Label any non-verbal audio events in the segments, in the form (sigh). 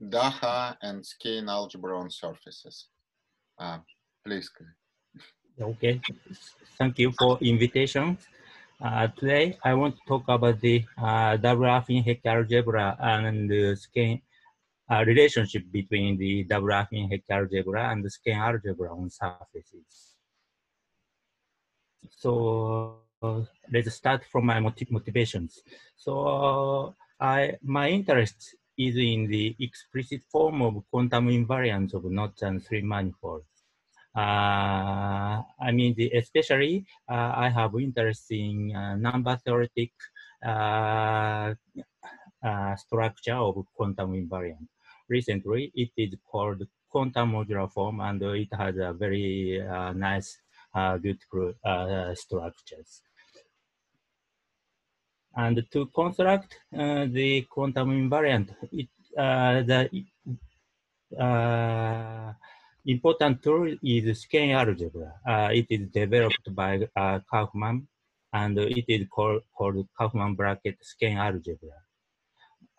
Daha and skein algebra on surfaces. Uh, please. Okay, thank you for invitation. Uh, today, I want to talk about the uh, double affine algebra and the uh, relationship between the double affine Hecke algebra and the skein algebra on surfaces. So uh, let's start from my motiv motivations. So I my interest is in the explicit form of quantum invariants of knots and three manifolds. Uh, I mean, the, especially uh, I have interest in uh, number theoretic uh, uh, structure of quantum invariant. Recently, it is called quantum modular form, and it has a very uh, nice, beautiful structures. And to construct the quantum invariant, it, the important tool is skein algebra. Uh, it is developed by uh, Kauffman, and it is called, called Kauffman bracket skein algebra.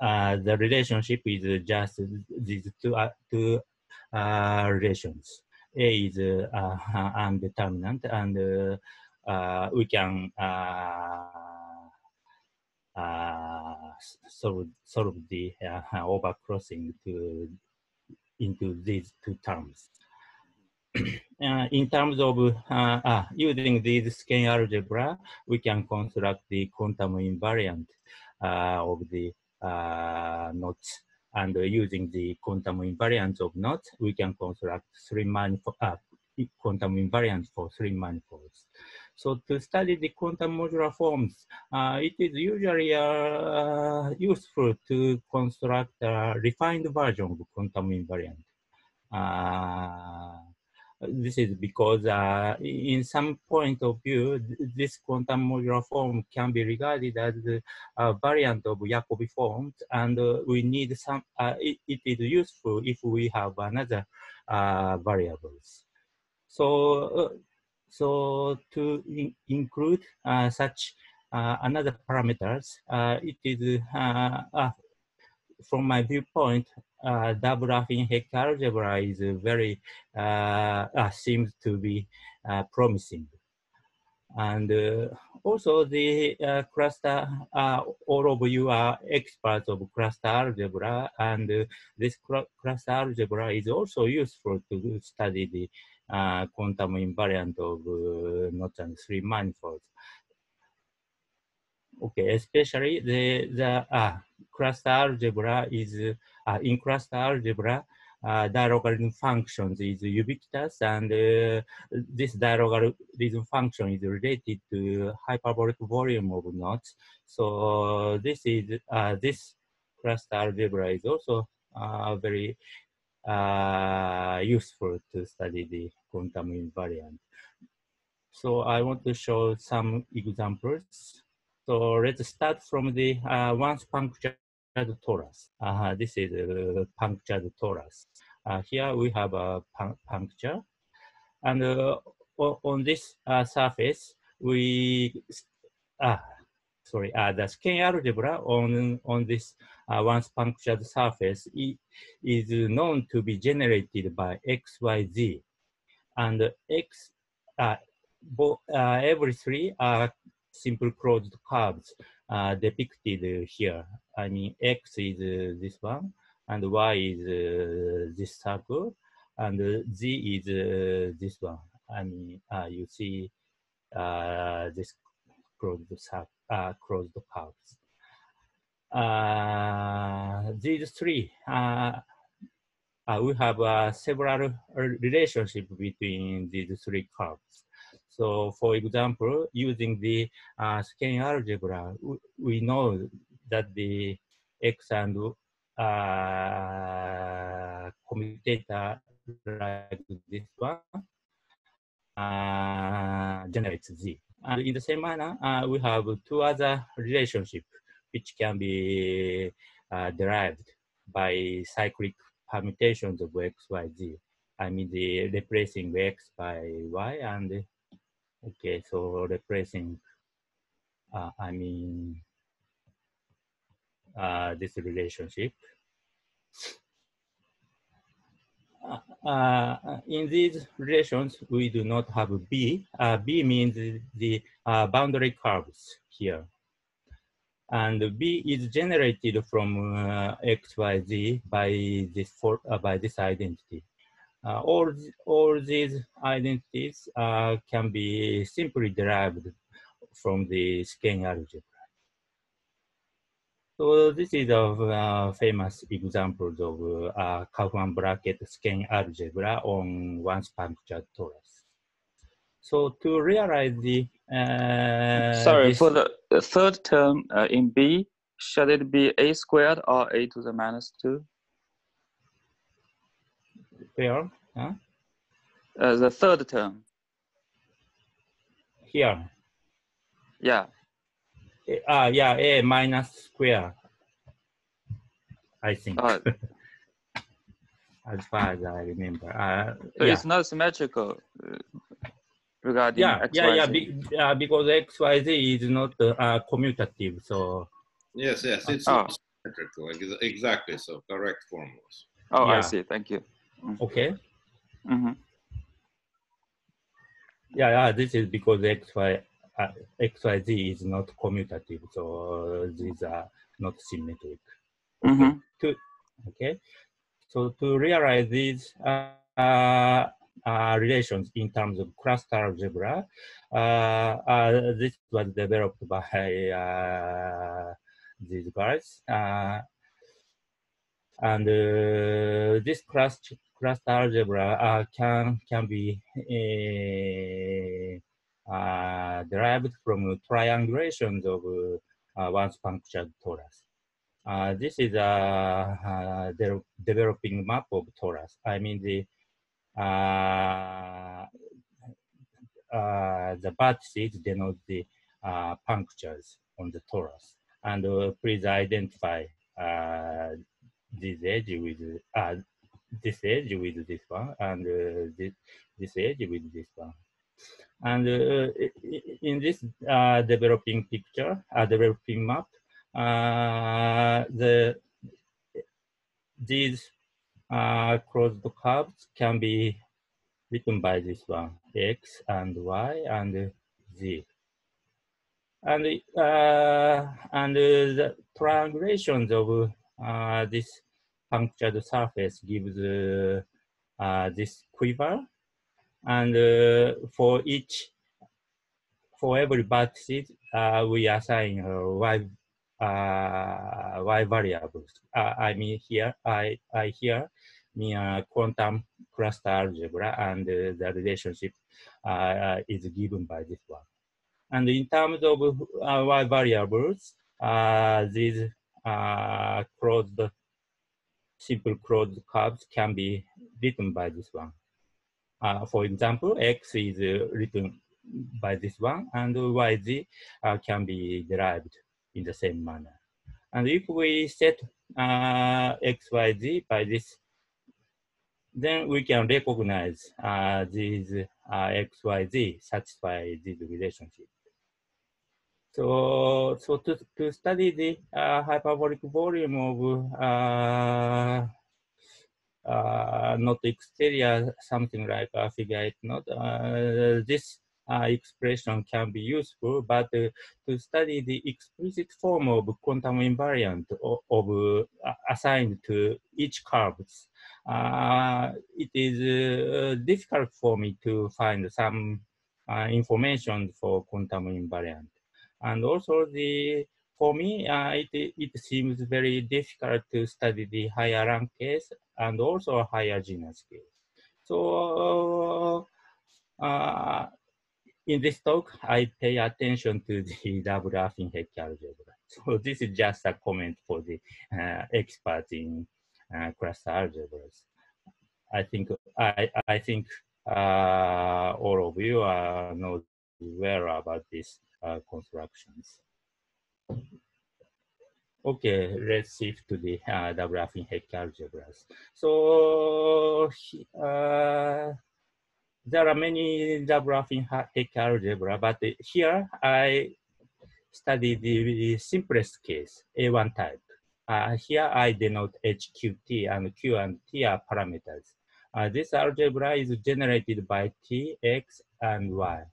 Uh, the relationship is just these two, uh, two uh, relations. A is uh, undeterminate, (laughs) and we can solve, solve the (laughs) overcrossing to into these two terms. (clears throat) uh, in terms of uh, uh, using this skein algebra, we can construct the quantum invariant uh, of the uh, knots. And using the quantum invariant of knots, we can construct three manifold, uh, quantum invariant for three manifolds. So to study the quantum modular forms, uh, it is usually uh, useful to construct a refined version of quantum invariant. Uh, this is because uh, in some point of view, this quantum modular form can be regarded as a variant of Jacobi forms, and uh, we need some, uh, it, it is useful if we have another uh, variables. So, uh, so to in include uh, such another parameters, it is from my viewpoint, uh, double Hecke algebra is very uh, uh, seems to be uh, promising. And uh, also the uh, cluster, all of you are experts of cluster algebra, and this cluster algebra is also useful to study the quantum invariant of uh, and three manifolds. Okay, especially the the uh, cluster algebra is uh, in cluster algebra. Uh, dilogarithm functions is ubiquitous, and uh, this dilogarithm function is related to hyperbolic volume of knots. So this is uh, this cluster algebra is also uh, very uh, useful to study the quantum invariant. So I want to show some examples. So let's start from the uh, once punctured torus. Uh, this is a punctured torus. Uh, here we have a puncture. And uh, on this uh, surface, we, uh, sorry, uh, the skein algebra on, on this uh, once punctured surface is known to be generated by x, y, z. And x, uh, uh, every three are simple closed curves uh, depicted here. I mean, x is uh, this one, and y is uh, this circle, and z is uh, this one. I mean, you see this closed, uh, closed curves. these three, we have several relationship between these three curves. So for example, using the uh, skein algebra, we know that the X and uh, commutator like this one uh, generates Z. And in the same manner, uh, we have two other relationships which can be uh, derived by cyclic permutations of X, Y, Z. I mean, the replacing X by Y and Okay, so replacing, uh, I mean, uh, this relationship. Uh, in these relations, we do not have B. Uh, B means the uh, boundary curves here. And B is generated from uh, X, Y, Z by this, for, uh, by this identity. Uh, all, all these identities can be simply derived from the skein algebra. So this is a uh, famous example of uh, Kauffman bracket skein algebra on one punctured torus. So to realize the uh, sorry for the, third term uh, in B, should it be a squared or a to the minus two? Where? Huh? Uh, the third term. Here. Yeah uh, yeah, a minus square, I think. Uh, (laughs) as far as I remember. Uh, so yeah. it's not symmetrical uh, regarding yeah, XYZ. Yeah, yeah, be, uh, because XYZ is not uh, commutative, so. Yes, yes, it's oh. not symmetrical, exactly, so correct formulas. Oh, yeah. I see, thank you. Mm. Okay. Mm -hmm. Yeah, yeah, this is because XY uh, XYZ is not commutative, so these are not symmetric. Mm -hmm. To, okay, so to realize these uh, uh, relations in terms of cluster algebra, uh, uh, this was developed by uh, these guys. and this cluster, cluster algebra can, can be uh, derived from triangulations of uh, once punctured torus. Uh, this is a, de developing map of torus. I mean the the vertices denote the punctures on the torus. And please identify this edge with uh, this edge with this one and uh, this, this edge with this one. And uh, in this uh, developing picture, uh, developing map, the these closed curves can be written by this one, x and y and z. And, uh, and the triangulations of uh, this punctured surface gives uh, this quiver and uh, for each, for every vertex, uh, we assign uh, y, uh, y variables. Uh, I mean here, I, I here mean uh, quantum cluster algebra and uh, the relationship is given by this one. And in terms of y variables, these closed, simple closed curves can be written by this one. Uh, for example, x is uh, written by this one, and yz uh, can be derived in the same manner. And if we set uh, xyz by this, then we can recognize uh, these uh, xyz satisfy this relationship. So, so to, to study the uh, hyperbolic volume of not exterior, something like a figure eight knot. Uh, this uh, expression can be useful, but uh, to study the explicit form of quantum invariant of, of uh, assigned to each curves, uh, it is difficult for me to find some information for quantum invariant. And also the for me, uh, it, it seems very difficult to study the higher rank case and also higher genus case. So uh, in this talk, I pay attention to the (laughs) double affine Hecke algebra. (laughs) So this is just a comment for the uh, experts in uh, cluster algebras. I think I I think uh, all of you are know well about these uh, constructions. Okay, let's shift to the uh, double affine Hecke algebras. So uh, there are many double affine Hecke algebra, but here I study the simplest case, A1 type. Uh, here I denote HQT and Q and T are parameters. Uh, this algebra is generated by t, x, and y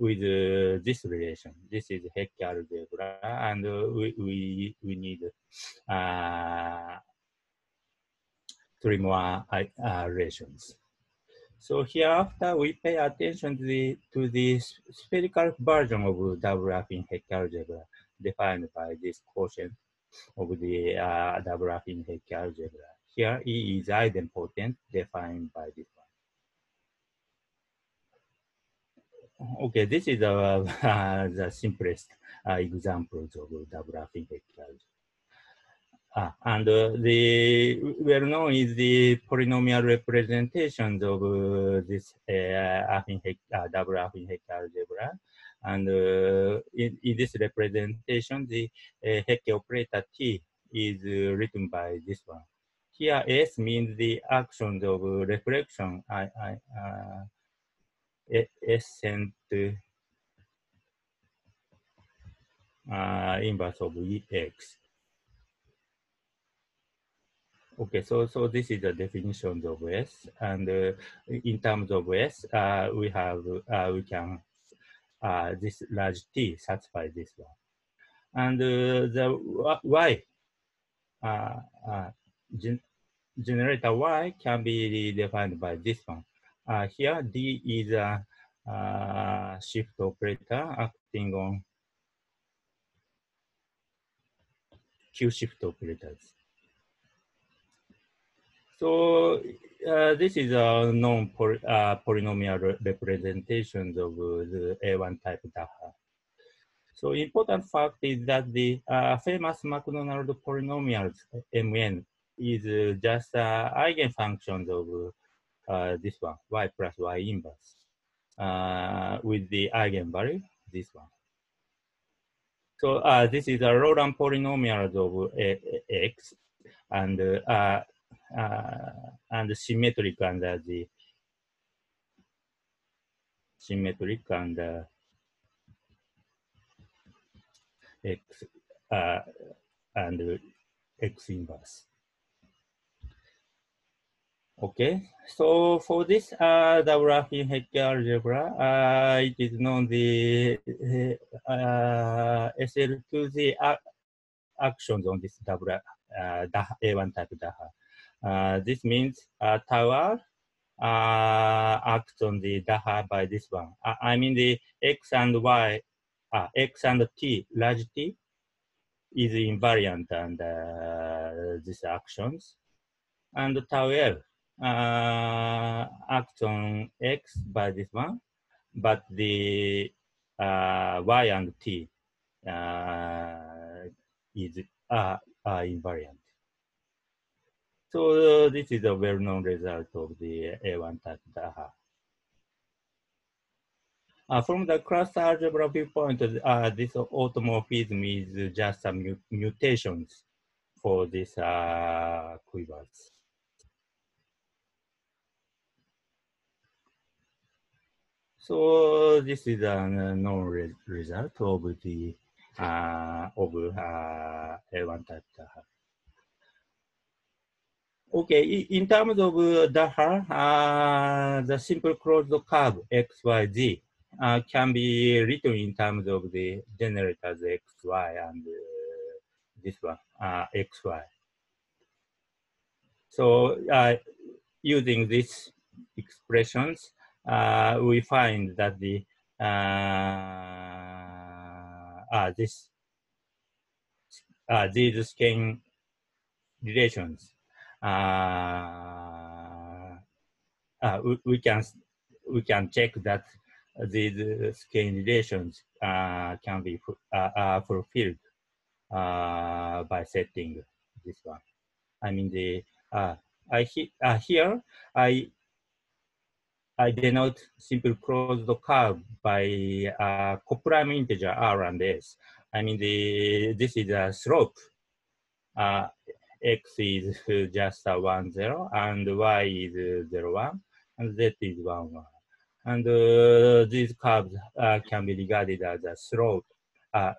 with uh, this relation. This is Hecke algebra, and uh, we, we, we need uh, three more uh, relations. So hereafter, we pay attention to the, to the spherical version of double affine Hecke algebra defined by this quotient of the uh, double affine Hecke algebra. Here, E is idempotent defined by this one. Okay, this is uh, (laughs) the simplest uh, examples of double affine algebra. Ah, and uh, the well known is the polynomial representations of uh, this uh, affine uh, double affine algebra. And in, in, this representation, the uh, Hecke operator T is written by this one. Here, S means the actions of reflection. I, I, essent uh, inverse of Ex. Okay, so so this is the definition of S, and uh, in terms of S, uh, we have uh, we can uh, this large T satisfy this one, and uh, the Y uh, gen generator Y can be defined by this one. Here, D is a shift operator acting on Q shift operators. So uh, this is a known poly, uh, polynomial re representation of uh, the A1 type Daha. So important fact is that the uh, famous Macdonald polynomials Mn is uh, just uh, eigenfunctions of Uh, this one, y plus y inverse, uh, with the eigenvalue, this one. So uh, this is a Laurent polynomials of x, and uh, and symmetric under the symmetric under x uh, and x inverse. Okay, so for this uh, the graphing Hecke algebra, uh, it is known the uh, SL2 the actions on this double uh, A1 type Daha. Uh, this means uh, tower uh, acts on the Daha by this one. I mean the x and y, x and t, large t, is invariant and uh, these actions. And tau L uh, acts on x by this one, but the uh, y and t is uh, invariant. So uh, this is a well-known result of the A1 type Daha. Uh, from the cluster algebra viewpoint, uh, this automorphism is just some mutations for these uh, quivers. So this is a known re result of the uh, of uh, A1 type Daha. Okay, in terms of uh, Daha, uh, the simple closed curve x, y, z uh, can be written in terms of the generators x, y, and uh, this one, uh, x, y. So uh, using these expressions, we find that the uh, this these skein relations uh, uh, we, we, can we can check that these skein relations uh, can be fulfilled by setting this one. I mean the I he, here I I denote simple closed curve by uh, coprime integer r and s. I mean the this is a slope uh, x is (laughs) just a 1, 0, and y is 0, 1, and z is 1, 1. And uh, these curves uh, can be regarded as a slope, uh,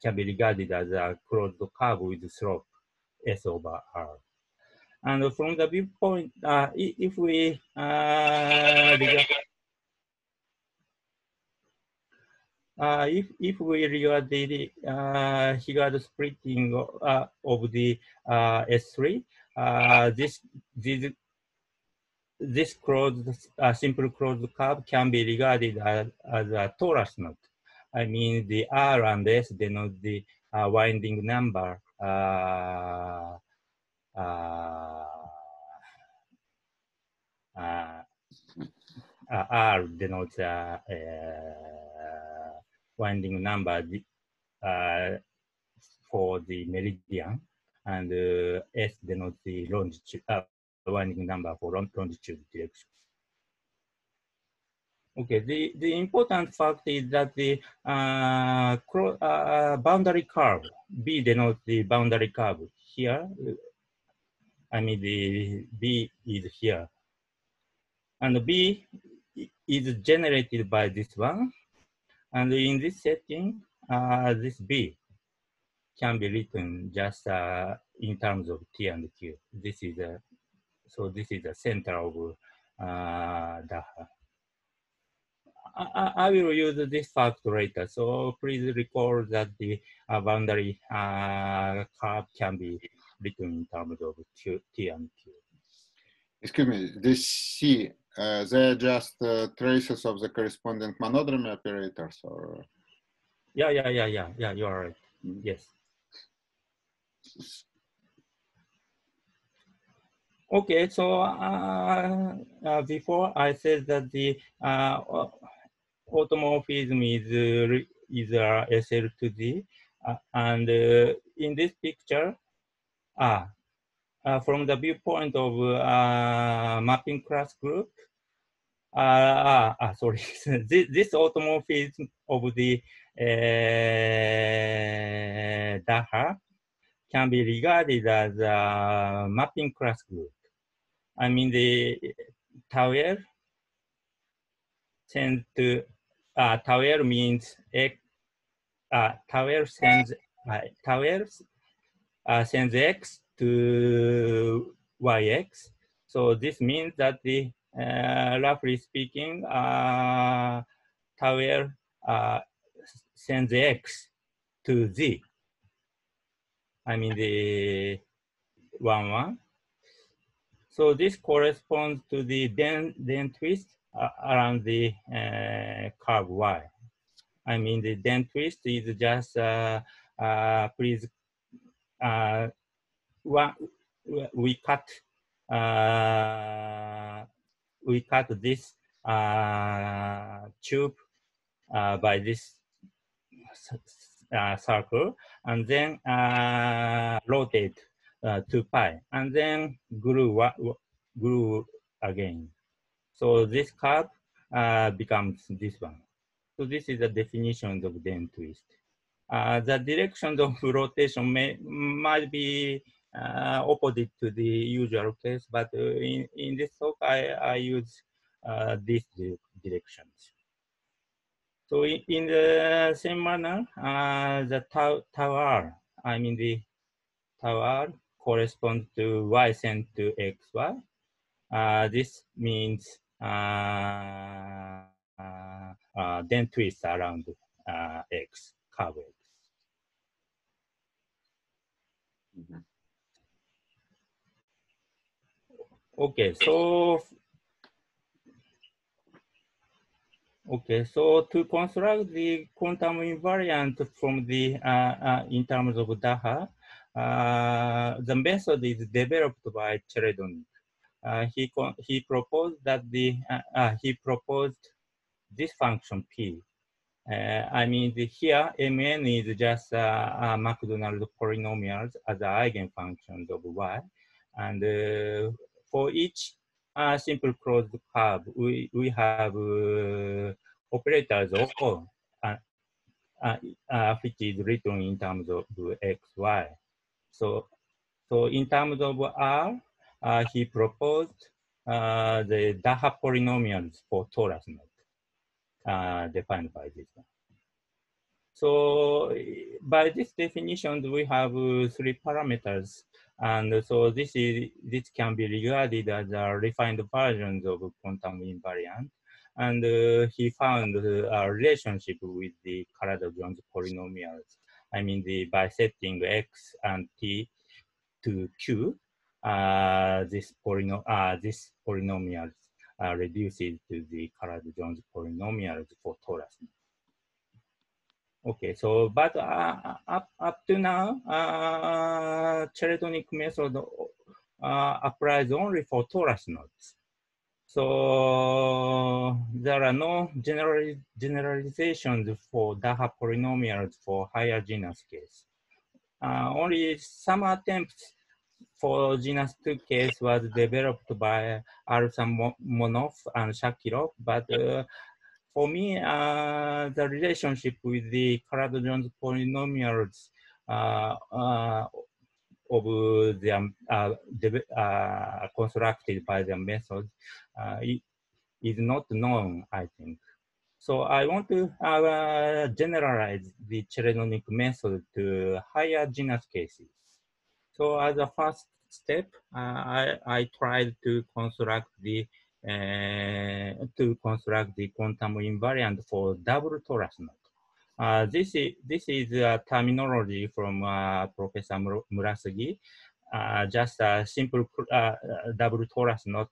can be regarded as a closed curve with slope s over r. And from the viewpoint, uh, if we uh, uh, if, if we regard the uh, Heegaard splitting uh, of the uh, S3, uh, this, this, this closed, uh, simple closed curve can be regarded as, as a torus knot. I mean, the R and S denote the winding number uh, R denotes uh, winding number for the meridian, and uh, S denotes the longitude, uh, winding number for longitude direction. Okay, the, the important fact is that the uh, uh, boundary curve, B denotes the boundary curve here. I mean, the B is here. And B is generated by this one. And in this setting, uh, this B can be written just uh, in terms of T and Q. This is a, so this is the center of uh, the, I, I, will use this fact later. So please recall that the uh, boundary uh, curve can be written in terms of Q, T and Q. Excuse me, this C uh, they're just uh, traces of the corresponding monodromy operators or? Yeah, yeah, yeah, yeah, yeah, you are right. Mm. Yes. Okay, so uh, uh, before I said that the uh, automorphism is uh, is uh, SL to D, uh, and in this picture, ah, from the viewpoint of mapping class group, uh, ah, sorry, (laughs) this, this automorphism of the uh, Daha can be regarded as a mapping class group. I mean, the Tauer sends to, uh, means, uh, Tauer sends, uh, Tauer uh, sends X to YX. So this means that the uh, roughly speaking, uh, Tauer uh, sends X to Z. I mean the one one. So this corresponds to the then Dehn twist uh, around the uh, curve Y. I mean the Dehn twist is just uh, uh, please uh, we cut uh, we cut this uh, tube uh, by this uh, circle and then uh, rotate uh, 2 pi and then glue, again. So this curve becomes this one. So this is the definition of Dehn twist. Uh, the direction of (laughs) rotation may might be uh, opposite to the usual case, but uh, in, in this talk, I, I use uh, these directions. So in, in the same manner, the tau, tau r, I mean the tau r corresponds to y sent to xy. Uh, this means uh, uh, uh, Dehn twist around x, curve x. Mm -hmm. Okay, so okay, so to construct the quantum invariant from the uh, uh, in terms of Daha, uh, the method is developed by Cherednik. Uh, he he proposed that the uh, uh, he proposed this function p. I mean here mn is just Macdonald polynomials as eigenfunctions of y, and for each uh, simple closed curve, we, we have uh, operators of uh, uh, uh, which is written in terms of x, y. So, so in terms of R, uh, he proposed uh, the Daha polynomials for torus knot uh, defined by this one. So by this definition, we have uh, three parameters And so this is this can be regarded as a refined version of quantum invariant. And uh, he found a relationship with the colored Jones polynomials. I mean, the by setting x and t to q, uh, this, polynom uh, this polynomials uh, reduces to the colored Jones polynomials for torus. Okay, so but uh, up, up to now, uh, method uh, applies only for torus nodes. So there are no general, generalizations for Daha polynomials for higher genus case. Uh, only some attempts for genus 2 case was developed by Arthamonov and Shakirov, but uh, for me, uh, the relationship with the colored Jones polynomials uh, uh, of the uh, uh, constructed by the method is not known, I think. So I want to generalize the Cherednik method to higher genus cases. So as a first step, I, I tried to construct the uh, to construct the quantum invariant for double torus knot. Uh, this is this is a terminology from uh, Professor Murasugi. Uh, just a simple uh, double torus knot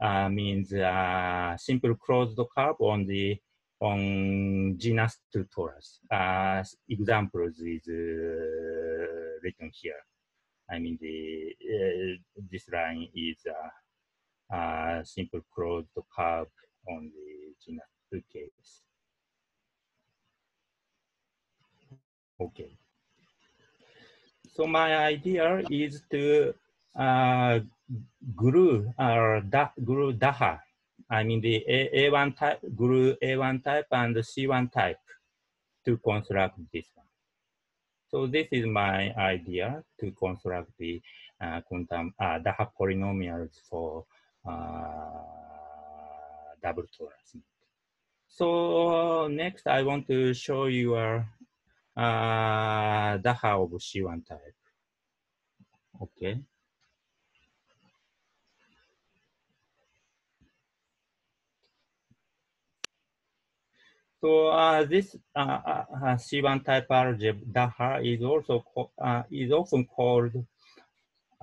uh, means simple closed curve on the on genus two torus. examples is written here. I mean the uh, this line is a simple closed curve on the genus case. Okay. So my idea is to uh, glue or da, glue DAHA. I mean the A, A1 type, glue A1 type and C1 type to construct this one. So this is my idea to construct the uh, quantum uh, polynomials for double torus. So next, I want to show you a uh, Daha of C1 type. Okay. So uh, this uh, uh, C1 type algebra is also uh, is often called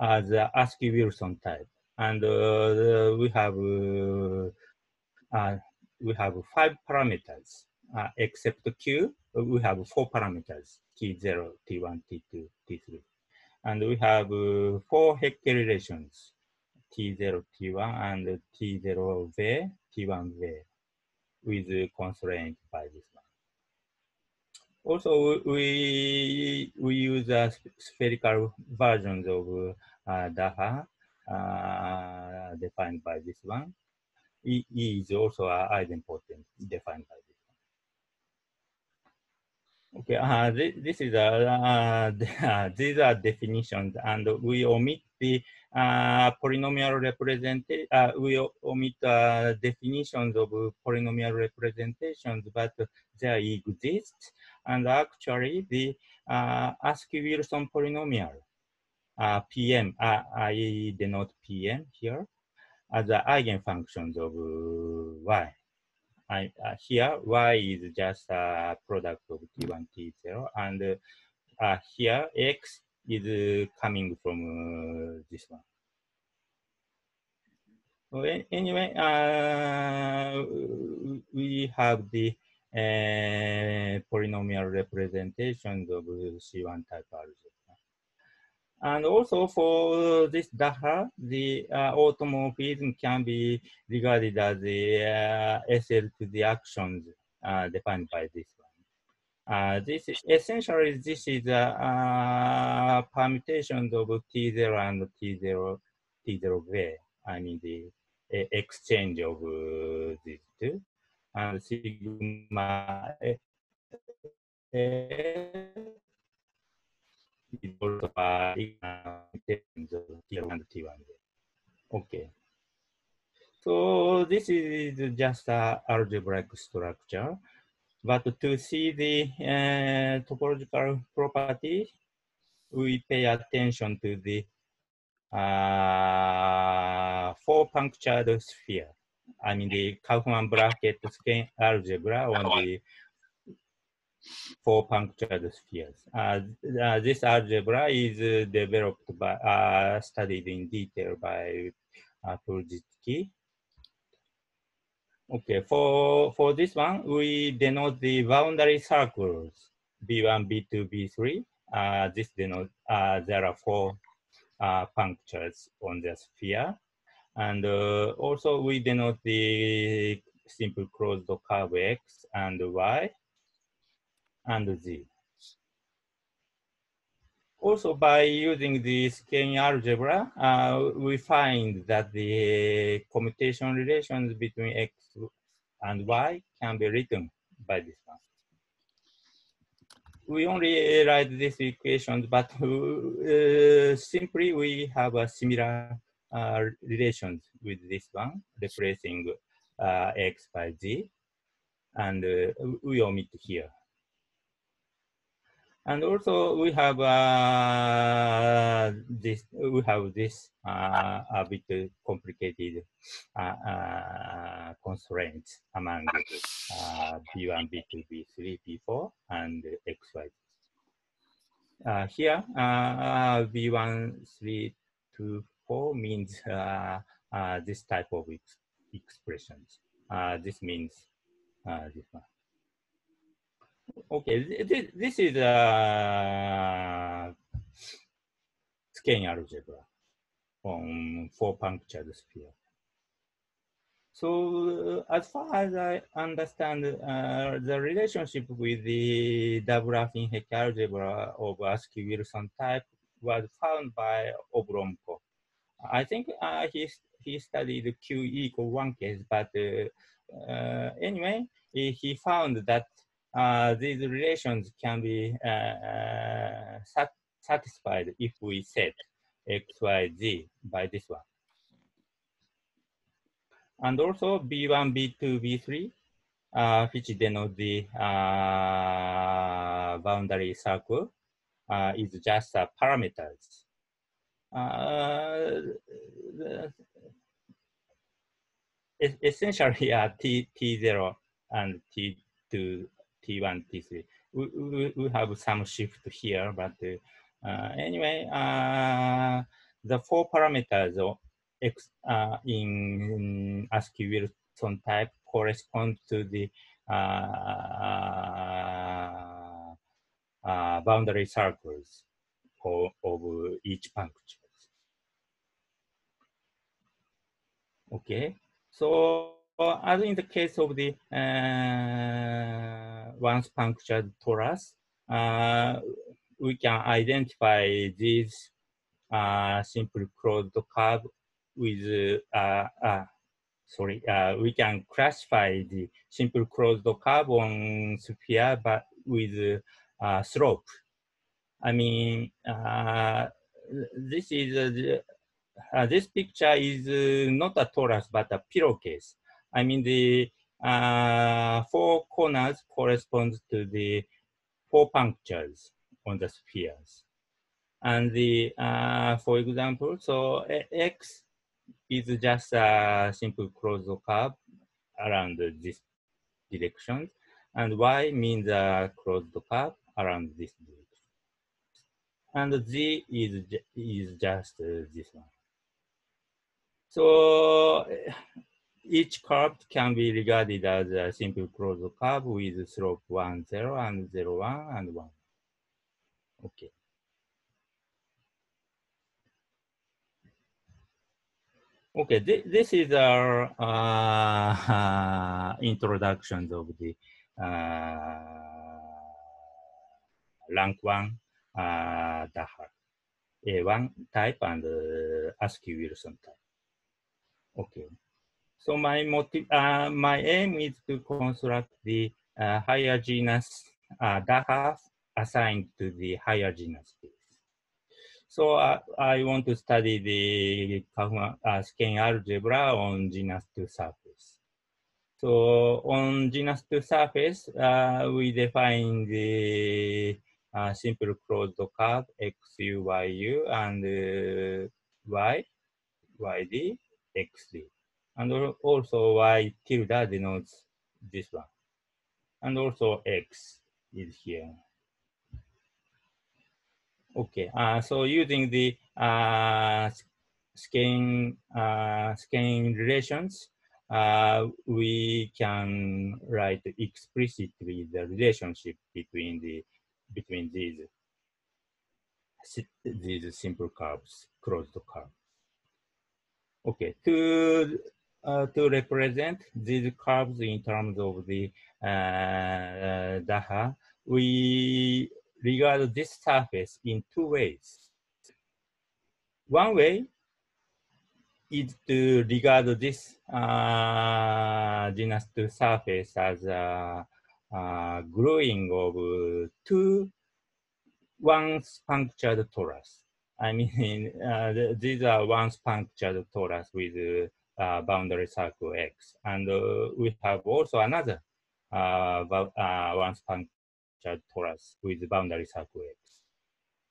as the Askey-Wilson type. And uh, we have uh, uh, we have five parameters except q. We have four parameters: t0, t1, t2, t3, and we have four Hecke relations: t0, t1, and t0 v, t1 v, with constraint by this one. Also, we we use uh, spherical versions of uh, uh, defined by this one. E, e is also uh, idempotent defined by this one. Okay, uh, this, this is uh, uh, (laughs) these are definitions, and we omit the uh, polynomial representation. Uh, we omit uh, definitions of polynomial representations, but there exists, and actually the uh, Askey-Wilson polynomial uh, PM, uh, I denote PM here as the eigenfunctions of y. I, here, y is just a product of t1, t0, and here, x is coming from uh, this one. Anyway, we have the polynomial representations of C1 type algebra. And also for this Daha, the uh, automorphism can be regarded as the uh, SL to the actions uh, defined by this one. Uh, this is essentially this is a uh, permutation of T0 and T0 T0 V. I mean the exchange of uh, these two and sigma is also by T1V. Okay. So this is just a algebraic structure, but to see the uh, topological property, we pay attention to the uh, four punctured sphere. I mean the Kauffman bracket skein algebra on the four punctured spheres. Uh, uh, this algebra is uh, developed by, uh, studied in detail by uh, Przytycki. Okay, for, for this one, we denote the boundary circles, B1, B2, B3. Uh, this denote, uh, there are four uh, punctures on the sphere. And uh, also we denote the simple closed curve X and Y and Z. Also, by using the skein algebra, uh, we find that the commutation relations between x and y can be written by this one. We only write these equations, but uh, simply we have a similar uh, relations with this one, replacing uh, x by z, and uh, we omit here. And also we have uh, this we have this uh, a bit complicated uh, uh constraints among B1, B2, B3, B4, and XY. Uh, here, uh, B1, 3, 2, 4 means this type of ex expressions. this means this one. Okay, this, this is a skein algebra on four punctured sphere. So as far as I understand, uh, the relationship with the double Affine-Hecke algebra of Askey-Wilson type was found by Oblomkov. I think uh, he, he studied Q equal one case, but uh, uh anyway, he found that uh, these relations can be uh, uh, sat satisfied if we set x, y, z by this one. And also B1, B2, B3, uh, which denote the uh, boundary circle, uh, is just parameters. The, essentially, T, T0 and T2 T1, T3. We, we, we have some shift here, but uh, anyway, uh, the four parameters X uh, in Askey-Wilson type correspond to the boundary circles of, each puncture. Okay, so as in the case of the uh, once punctured torus, uh, we can identify these uh, simple closed curve with, uh, uh, sorry, uh, we can classify the simple closed curve on sphere but with slope. I mean, this is this picture is not a torus but a pillowcase. I mean, the uh, four corners correspond to the four punctures on the spheres. And the, uh, for example, so X is just a simple closed curve around this direction, and Y means a closed curve around this direction. And Z is, is just uh, this one. So each curve can be regarded as a simple closed curve with slope 1, 0, and 0, 1, and 1. Okay. Okay, th this is our uh, (laughs) uh, introduction of the uh, rank 1 uh, Daha, A1 type and uh, Askey-Wilson type. Okay. So my motive, uh, my aim is to construct the uh, higher genus uh, data assigned to the higher genus. So uh, I want to study the uh, skein algebra on genus 2 surface. So on genus 2 surface, uh, we define the uh, simple closed curve x, y, u, and uh, y, yd, xd. And also y tilde denotes this one. And also x is here. Okay, uh, so using the uh, skein, uh, relations, uh, we can write explicitly the relationship between the between these these simple curves, closed curves. Okay, to uh, to represent these curves in terms of the uh, Daha, we regard this surface in two ways. One way is to regard this uh, genus 2 surface as a, a growing of two once punctured torus. I mean, (laughs) uh, these are once punctured torus with uh, boundary circle X. And uh, we have also another uh, uh, once punctured torus with boundary circle X.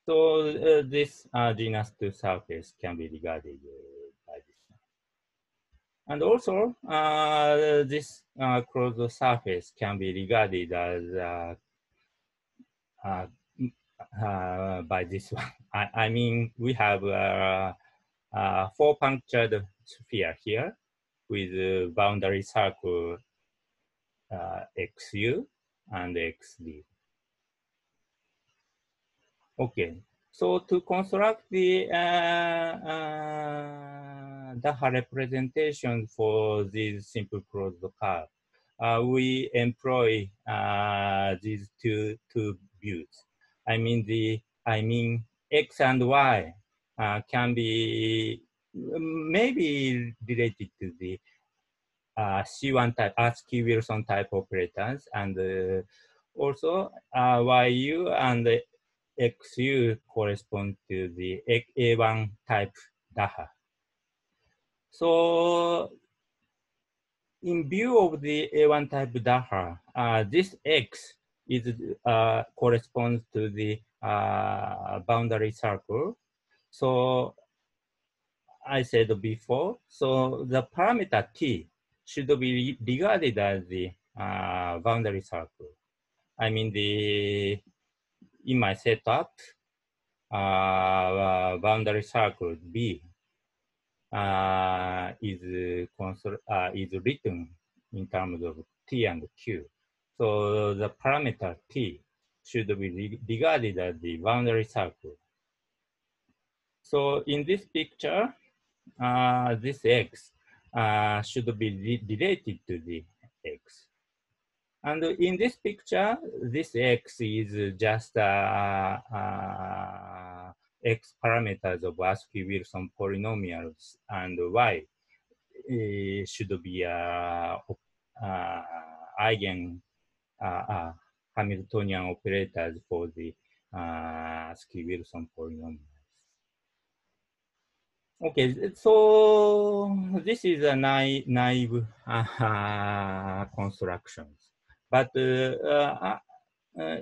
So uh, this genus 2 surface can be regarded by this. And also, this closed surface can be regarded as uh, by this one. (laughs) I, I, mean, we have uh, uh, four punctured sphere here with boundary circle xu and xd. Okay, so to construct the uh, uh, representation for these simple closed curve, uh, we employ uh, these two, two views. I mean the I mean x and y uh, can be maybe related to the uh, C1 type, Askey-Wilson type operators, and uh, also uh, YU and XU correspond to the A1 type Daha. So in view of the A1 type Daha, uh, this X is uh, corresponds to the uh, boundary circle. So I said before, so the parameter t should be regarded as the uh, boundary circle. I mean the in my setup, uh, boundary circle B uh, is uh, is written in terms of T and Q. So the parameter t should be regarded as the boundary circle. So in this picture, uh, this x uh, should be related to the x. And in this picture, this x is just uh, uh x parameters of Askey-Wilson polynomials, and y uh, should be a uh, eigen uh, uh, Hamiltonian operators for the uh, Askey-Wilson polynomials. Okay, so this is a naive, naive uh, constructions, but uh, uh,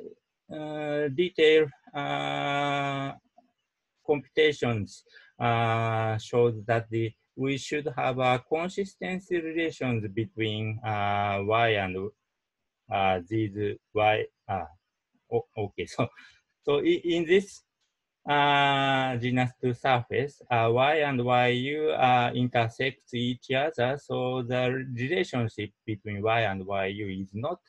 uh, detailed computations shows that the we should have a consistency relations between y and uh, these y, uh, okay, so, so in this uh, genus to surface, uh, y and yu uh, intersect each other, so the relationship between y and yu is not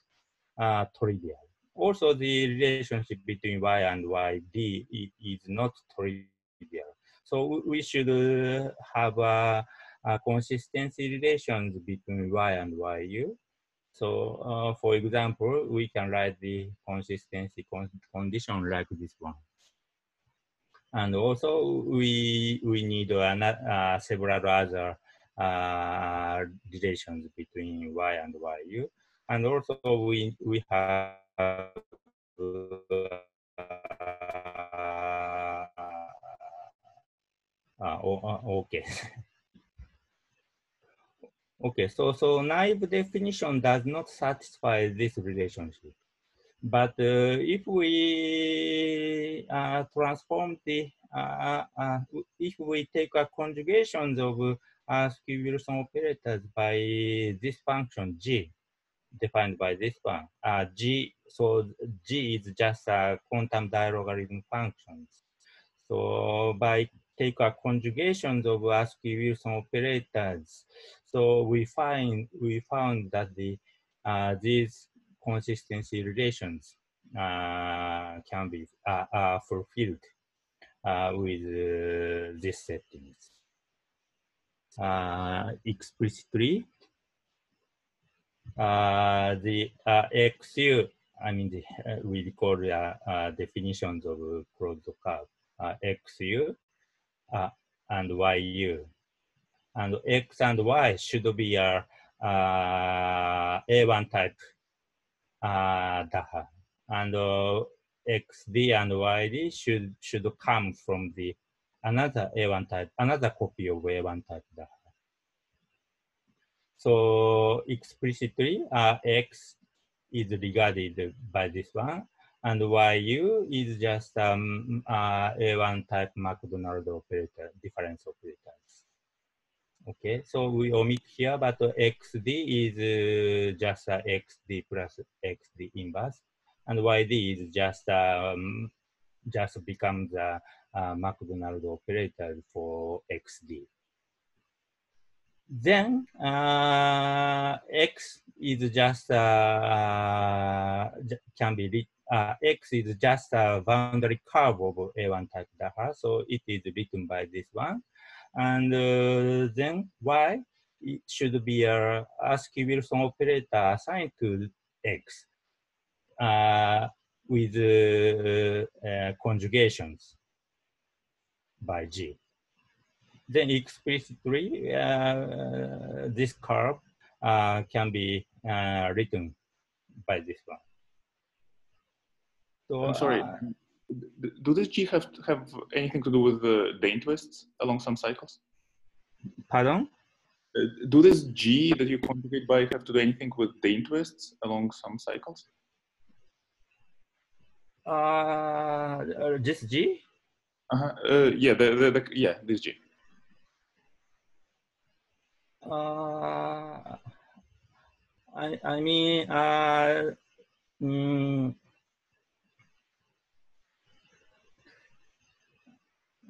uh, trivial. Also, the relationship between y and yd is not trivial. So we should uh, have a, a consistency relations between y and yu. So uh, for example, we can write the consistency con condition like this one. And also we, we need uh, several other uh, relations between y and yu. And also we, we have uh, uh, okay. (laughs) Okay, so, so naive definition does not satisfy this relationship. But uh, if we uh, transform the, uh, if we take a conjugations of uh, Wilson operators by this function G, defined by this one, uh, G, so G is just a quantum dilogarithm functions. So by take a conjugations of Askey-Wilson operators, so we find we found that the uh, these consistency relations uh, can be uh, are fulfilled uh, with uh, these settings. Uh, explicitly, the XU, I mean, the, we recall the definitions of closed curve. XU and YU. And X and Y should be a A1 type uh, Daha. And uh, XD and YD should, should come from the another A1 type, another copy of A1 type Daha. So explicitly, uh, X is regarded by this one, and YU is just um, uh, A1 type Macdonald operator, difference operators. Okay, so we omit here, but XD is uh, just uh, XD plus XD inverse, and YD is just um, just becomes the a Macdonald operator for XD. Then uh, X is just uh, can be uh, X is just a boundary curve of A1 type Daha, so it is written by this one. And uh, then Y it should be a Askey-Wilson operator assigned to X uh, with uh, uh, conjugations by G. Then explicitly, uh, this curve uh, can be written by this one. So, I'm sorry. Uh, do this G have have anything to do with the Dehn twists along some cycles? Pardon? Uh, do this G that you conjugate by have to do anything with Dehn twists along some cycles? Uh, this G? Uh-huh. Uh, yeah, the, the, the, yeah, this G. Uh, I, I mean, uh, mm,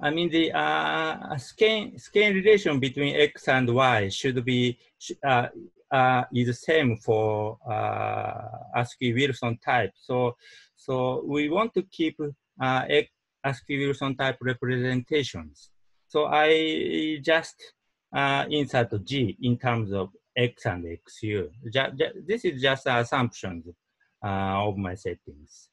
I mean, the uh, skein, skein relation between x and y should be uh, uh, is the same for uh, Askey-Wilson type. So, so we want to keep uh, Askey-Wilson type representations. So I just uh, insert G in terms of x and xu. This is just assumptions uh, of my settings.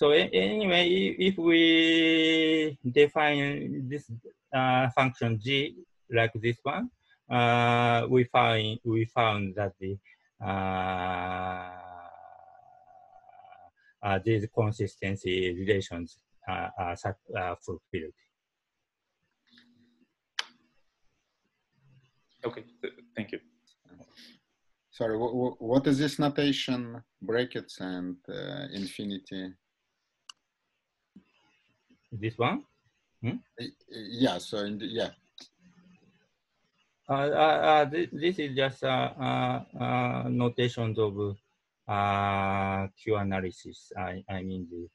So anyway, if we define this uh, function g like this one, uh, we find we found that the uh, uh these consistency relations are, are fulfilled. Okay, thank you. Sorry, what, what is this notation? Brackets and uh, infinity this one? Hmm? Yeah, so in the, yeah. Uh, uh, uh, this, this is just uh, uh, uh, notations of uh, Q analysis. I, I mean the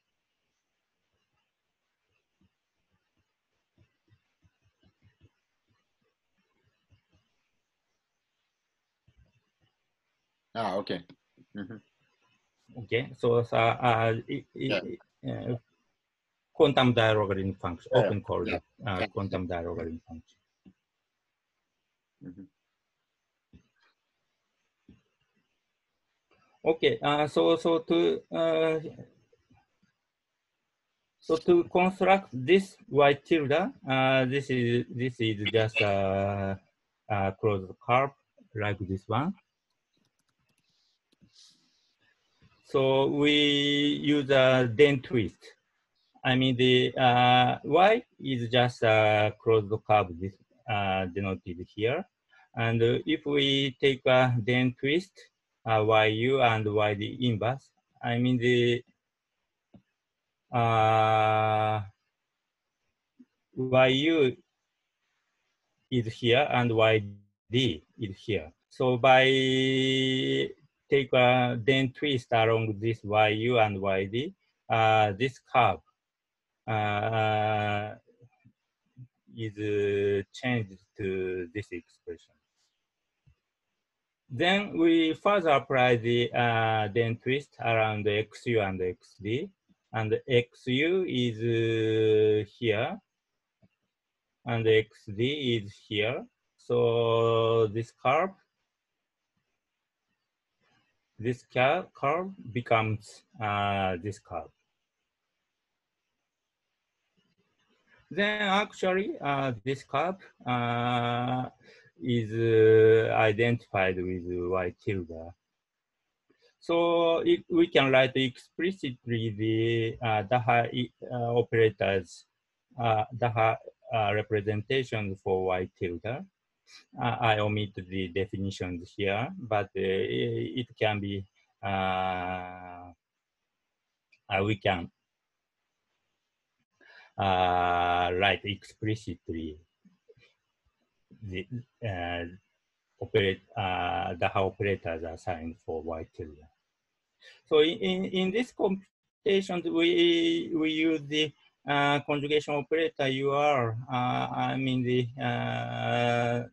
Ah, okay. Mm -hmm. Okay, so uh, uh, it, yeah. Uh, quantum dilogarithm function, yeah. open call yeah. uh, quantum dilogarithm function. Mm -hmm. Okay, uh, so so to uh, so to construct this y tilde, uh, this is this is just a, a closed curve like this one. So we use a Dehn twist. I mean, the uh, y is just a closed curve this, uh, denoted here. And uh, if we take a Dehn twist, uh, yu and yd inverse, I mean the uh, yu is here and yd is here. So by take a Dehn twist along this yu and yd, uh, this curve uh, is changed to this expression. Then we further apply the uh, Dehn twist around the xu and xd. And xu is uh, here, and xd is here. So this curve, this curve becomes uh, this curve. Then actually, uh, this curve uh, is uh, identified with y tilde. So it, we can write explicitly the uh, Daha uh, operators, uh, Daha uh, representation for y tilde. Uh, I omit the definitions here, but it can be, we can write explicitly the uh, operate uh, the operators assigned for y tilde. So in, in this computation, we we use the uh, conjugation operator UR. Uh, I mean the uh,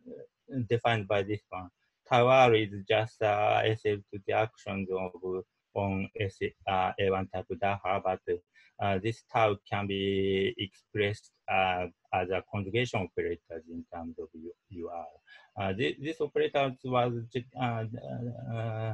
defined by this one. Tau R is just uh, SF to the actions of on uh, A1 type Daha, but uh, this tau can be expressed uh, as a conjugation operator in terms of UR. Uh, this, this operator was uh,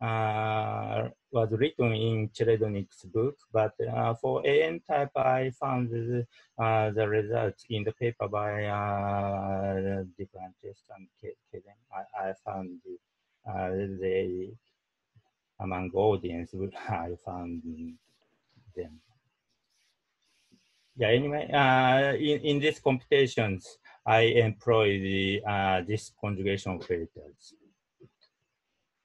uh, was written in Cherednik's book, but for AN type, I found the, the results in the paper by uh, different and Kedem. I, I found the, they among audience, (laughs) I found them yeah, anyway, uh, in, in these computations, I employ the, uh, this conjugation operators.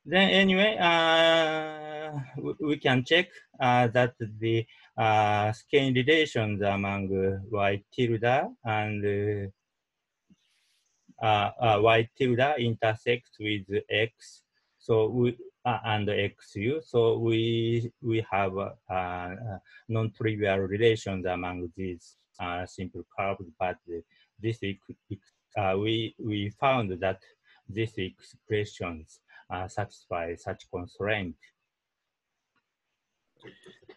Then anyway, uh, we, can check uh, that the uh, skein relations among uh, y tilde and uh, uh, y tilde intersect with x. So we, uh, and XU. So we we have uh, uh, non-trivial relations among these uh, simple curves, but this uh, we we found that these expressions satisfy such constraint.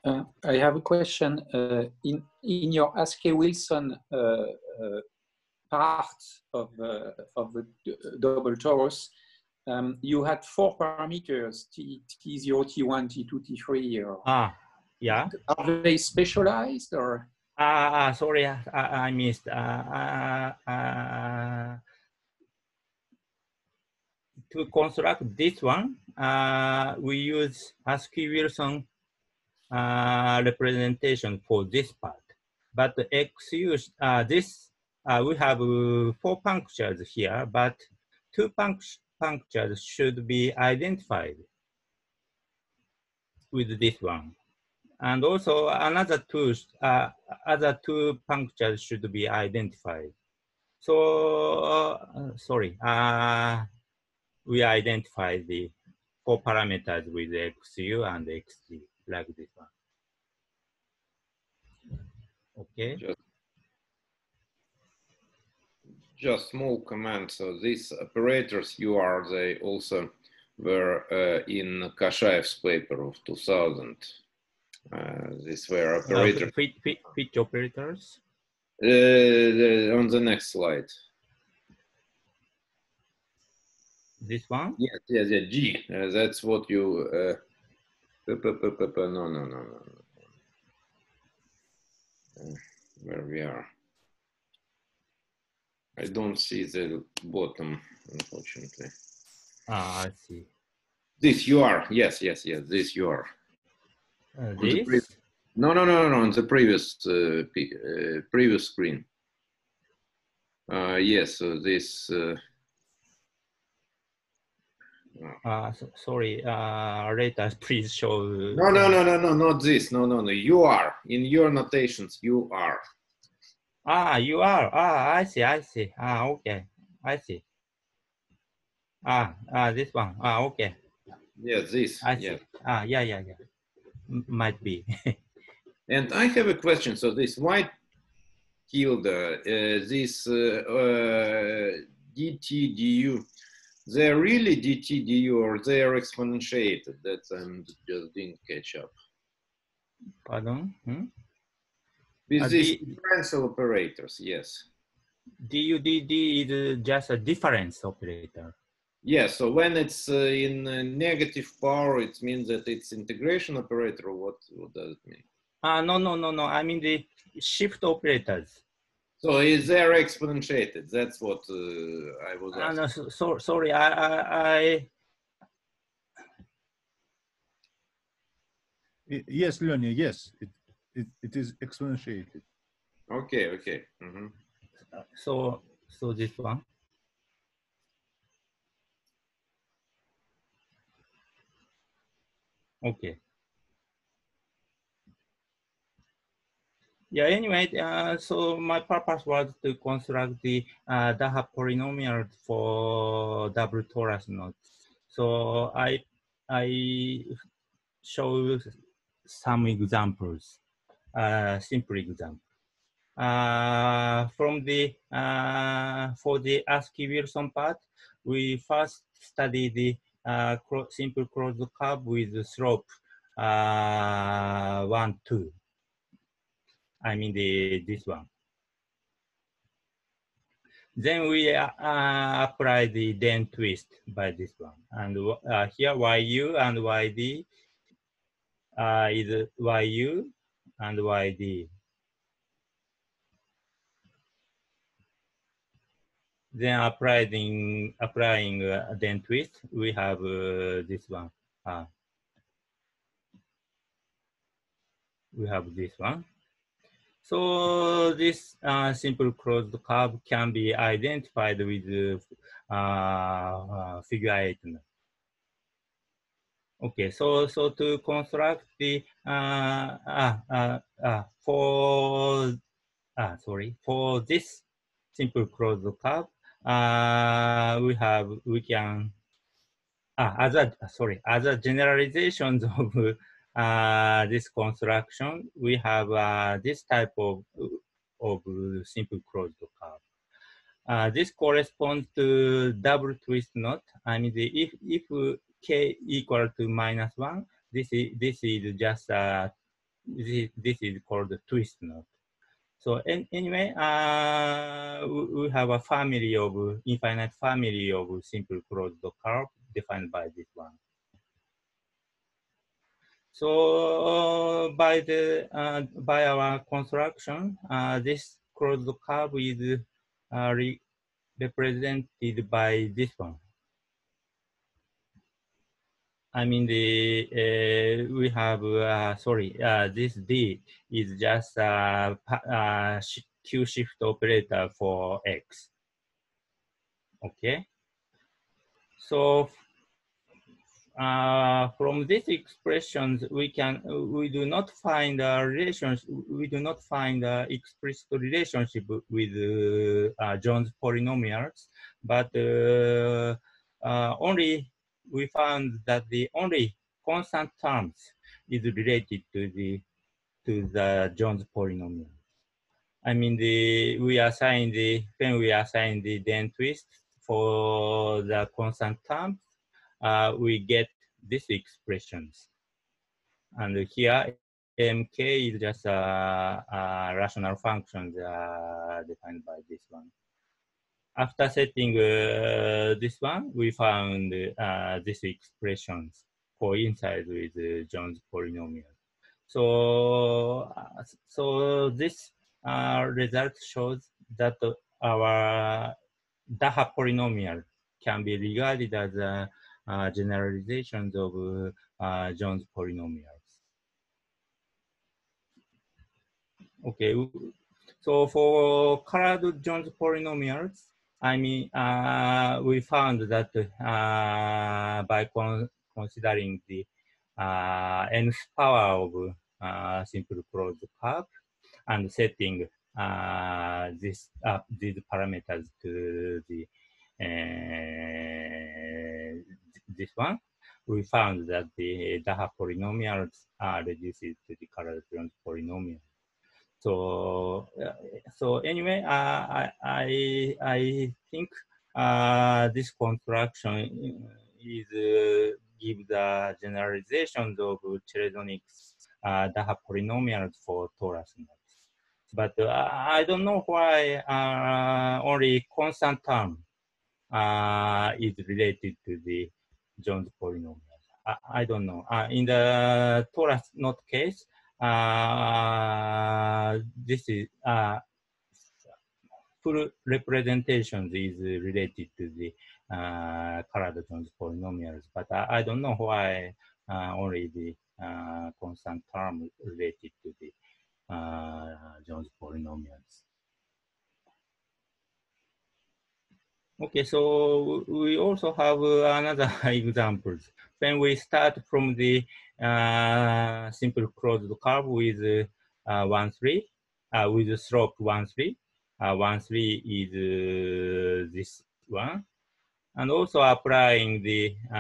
Uh, I have a question. Uh, in in your Askey-Wilson uh, part of of the double torus, um, you had four parameters, T, T0, T1, T2, T3. Or, ah, yeah. Are they specialized or? Ah, uh, sorry, I, I missed. Uh, uh, to construct this one, uh, we use Askey-Wilson uh, representation for this part. But XU, uh, this, uh, we have uh, four punctures here, but two punctures punctures should be identified with this one. And also another two, uh, other two punctures should be identified. So, uh, sorry, uh, we identify the four parameters with XU and XD, like this one. Okay. Just just small comment. So these operators you are they also were uh, in Kashaev's paper of 2000. Uh, these were operators. Uh, which, which operators? Uh, the, on the next slide. This one? Yes, yes, yes. G. Uh, that's what you. Uh, no, no, no, no. Uh, where we are. I don't see the bottom, unfortunately. Ah, I see. This you are. Yes, yes, yes. This you are. Uh, this? No, no, no, no, no. On the previous uh, uh, previous screen. Uh, yes. So this. Uh, Uh, so, sorry, uh, later (laughs) please show. No, no, no, no, no, not this. No, no, no. You are in your notations. You are. Ah, you are. Ah, I see, I see. Ah, okay, I see. Ah, ah, this one. Ah, okay. Yeah, this. I yeah. see. Ah, yeah, yeah, yeah. M might be. (laughs) and I have a question. So this white tilde, uh, this uh, uh, dt du, they're really dt du or they are exponentiated? That I just didn't catch up. Pardon? Hmm? With Uh, these the- differential operators, yes. DUDD is just a difference operator. Yeah, so when it's uh, in uh, negative power, it means that it's integration operator. What, what does it mean? Ah, no, no, no, no. I mean the shift operators. So is there exponentiated? That's what uh, I was Ah, asking. no, so, so, sorry. I, I, I, Y- Yes, Leonia, yes, it, it, it is exponentiated. Okay, okay. mhm. so, so this one. Okay. Yeah, anyway, uh, so my purpose was to construct the uh, Daha polynomial for double torus nodes. So I, I show some examples, uh, simple example. Uh, from the, uh, for the Askey-Wilson part, we first study the uh, simple closed curve with slope uh, 1, 2. I mean the this one. Then we uh, uh, apply the Dehn twist by this one. And here yu and yd is yu and yd. Then applying applying uh, Dehn twist, we have uh, this one. Uh, we have this one. So this uh, simple closed curve can be identified with uh, uh, figure eight. Okay, so so to construct the uh, uh, uh, uh, for uh, sorry for this simple closed curve, uh, we have we can uh, other sorry other generalizations (laughs) of uh, this construction, we have uh, this type of, of simple closed curve. Uh, this corresponds to double twist knot. I mean, the, if, if k equal to minus one, this is, this is just, uh, this, is, this is called twist knot. So an anyway, uh, we, we have a family of, infinite family of simple closed curve defined by this one. So by the uh, by our construction, uh, this closed curve is uh, re represented by this one. I mean the uh, we have uh, sorry uh, this D is just a Q shift operator for X. Okay, so uh, from these expressions, we can we do not find a relationship. We do not find a explicit relationship with uh, Jones polynomials, but uh, only we found that the only constant terms is related to the to the Jones polynomial. I mean, the we assign the when we assign the Dehn twist for the constant terms uh, we get these expressions. And here, mk is just a, a rational function uh, defined by this one. After setting uh, this one, we found uh, these expressions for inside with Jones polynomial. So, so this result shows that our Daha polynomial can be regarded as a uh, generalizations of uh, Jones polynomials. Okay, so for colored Jones polynomials, I mean, uh, we found that uh, by con considering the uh, nth power of uh, simple closed curve and setting uh, this uh, these parameters to the this one, we found that the Daha polynomials are reduced to the Caradron polynomial. So, so anyway, I, I, I think uh, this contraction is uh, give the generalizations of Cherednik's uh, Daha polynomials for torus. But uh, I don't know why uh, only constant term uh, is related to the Jones polynomial. I, I don't know. Uh, in the torus knot case, uh, this is uh, full representation is related to the uh, Caradron polynomials, but I, I, don't know why uh, only the uh, constant term related to the uh, Jones polynomials. Okay, so we also have another (laughs) examples. When we start from the uh, simple closed curve with uh, 1, 3, uh, with slope 1, 3, uh, 1, 3 is uh, this one. And also applying the uh,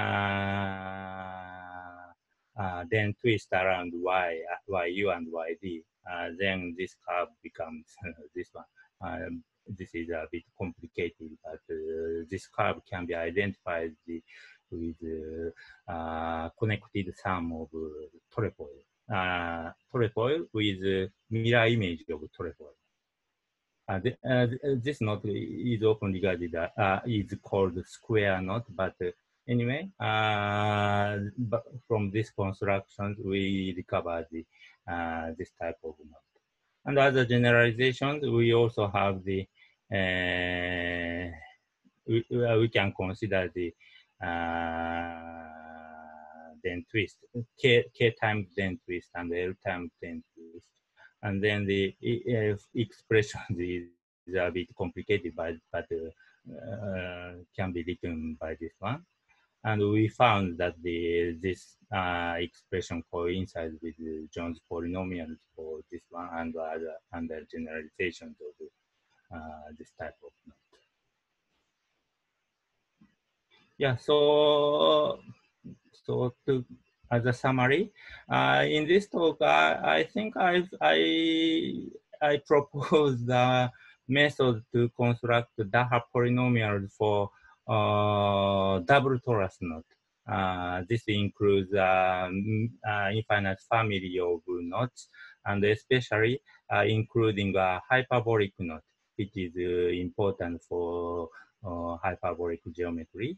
Dehn twist around y, yu and yd. then this curve becomes (laughs) this one. Um, this is a bit complicated, but uh, this curve can be identified with uh, connected sum of trefoil. Uh, trefoil with mirror image of trefoil. Uh, the, uh, this knot is often regarded uh, is called square knot, but anyway, but from this construction we recover the this type of knot. And other generalizations, we also have the uh, we, we can consider the uh, Dehn twist, k, k times Dehn twist and l times Dehn twist. And then the uh, expression (laughs) is, a bit complicated, but, but uh, can be written by this one. And we found that the, this uh, expression coincides with Jones polynomials for this one and other under generalizations of uh, this type of knot. Yeah, so so to as a summary, uh, in this talk, I, I think I've, I I propose the method to construct the Daha polynomials for uh, double torus knot. Uh, this includes um, uh, infinite family of knots, and especially uh, including a hyperbolic knot which is uh, important for uh, hyperbolic geometry.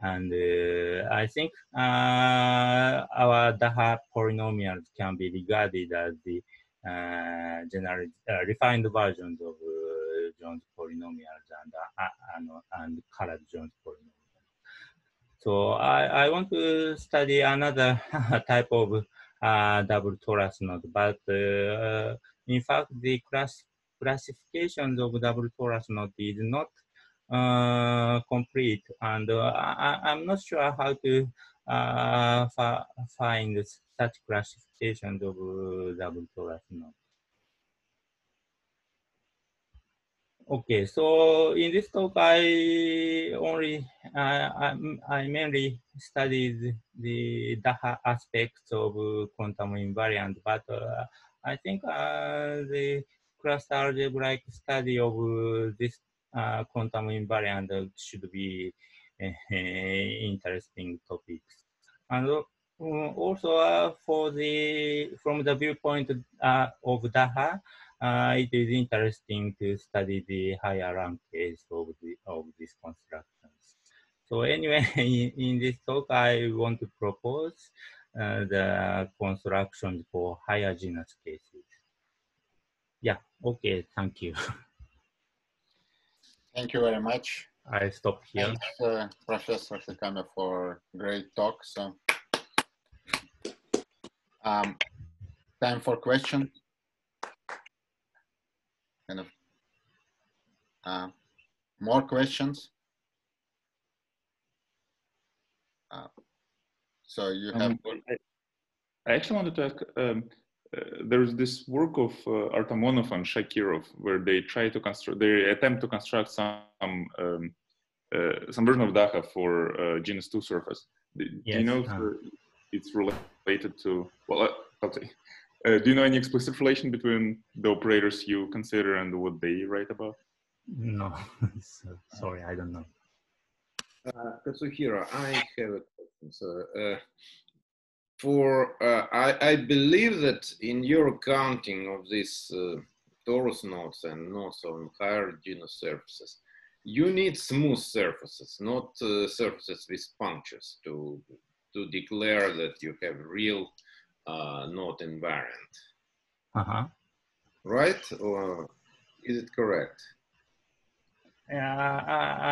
And uh, I think our Daha polynomials can be regarded as the general refined versions of Jones polynomials and, and, and colored Jones polynomials. So I, I want to study another (laughs) type of uh, double torus knot, but uh, in fact, the class classifications of double torus knot is not uh, complete, and uh, I, am not sure how to uh, find such classifications of uh, double torus knot. Okay, so in this talk, I only I, I mainly studied the Daha aspects of quantum invariant, but uh, I think uh, the cluster algebraic study of this uh, quantum invariant should be interesting topics. And uh, also uh, for the from the viewpoint uh, of Daha, uh, it is interesting to study the higher rank case of the of these constructions. So anyway, in, (laughs) in this talk, I want to propose uh, the constructions for higher genus cases. Yeah, okay, thank you. (laughs) Thank you very much. I stop here. Thanks, uh, Professor Hikami, for great talk. So, um, time for question. Kind of. Uh, more questions? Uh, so you have. Um, I, I, actually wanted to ask. Um, there's this work of uh, Arthamonov and Shakirov where they try to construct, they attempt to construct some um, uh, some version of Daha for uh, genus two surface. Do, yes. do you know if uh. it's related to well? Uh, okay. Uh, do you know any explicit relation between the operators you consider and what they write about? No, (laughs) so, sorry, I don't know. Uh, Kazuhiro, I have a question. So, uh, for uh, I, I, believe that in your counting of these uh, torus nodes and nodes on higher genus surfaces, you need smooth surfaces, not uh, surfaces with punctures to to declare that you have real uh, node invariant. Uh-huh. Right? Or is it correct? Yeah,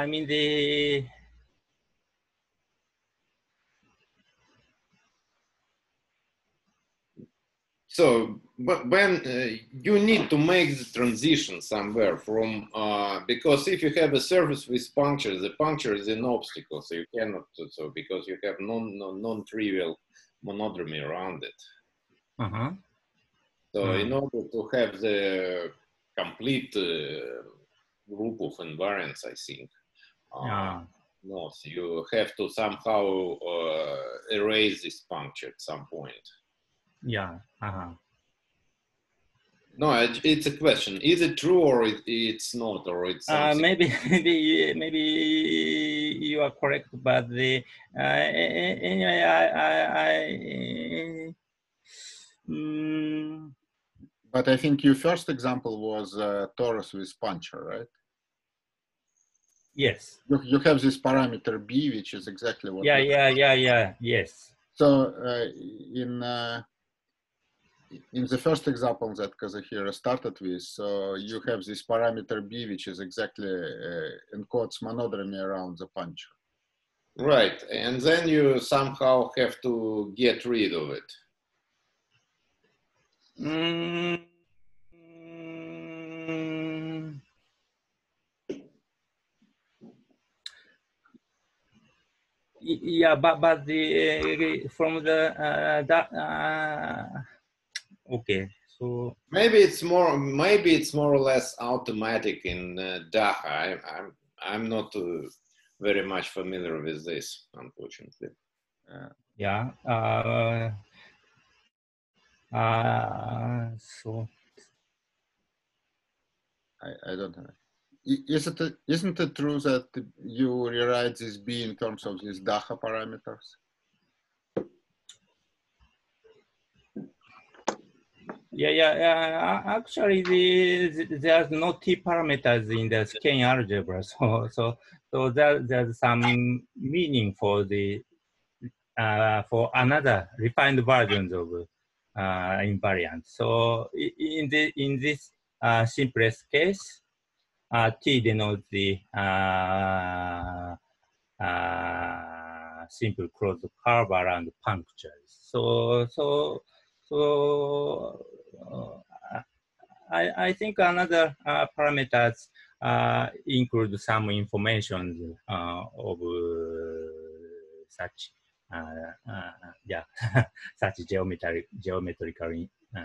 I mean the so but when uh, you need to make the transition somewhere from uh, because if you have a surface with puncture the puncture is an obstacle so you cannot so because you have non non, non-trivial monodromy around it uh-huh. so uh-huh. in order to have the complete uh, group of invariants i think uh, yeah. no so you have to somehow uh, erase this puncture at some point yeah. Uh-huh. No, it's a question. Is it true or it's not, or it's uh, maybe (laughs) maybe maybe you are correct, but the uh, anyway, I, I, I um, but I think your first example was uh, torus with puncture, right? Yes. You, you have this parameter b, which is exactly what. Yeah, yeah, yeah, yeah. Yes. So uh, in uh, in the first example that Kazuhiro started with, so you have this parameter b, which is exactly uh, encodes monodromy around the puncture. Right, and then you somehow have to get rid of it. Mm. Yeah, but but the uh, from the uh, that uh, okay so maybe it's more maybe it's more or less automatic in uh, Daha. I, am I'm, I'm not uh, very much familiar with this, unfortunately. Uh, yeah. Uh, uh, so I, I don't know. Isn't it isn't it true that you rewrite this b in terms of these Daha parameters? Yeah, yeah, yeah. Actually, the, there's no t parameters in the skein algebra, (laughs) so so so there, there's some meaning for the uh, for another refined versions of uh, invariant. So in the in this uh, simplest case, uh, t denotes the uh, uh, simple closed curve around punctures. So so so uh, I, I think another uh, parameters uh, include some information of such yeah (laughs) such geometric geometrical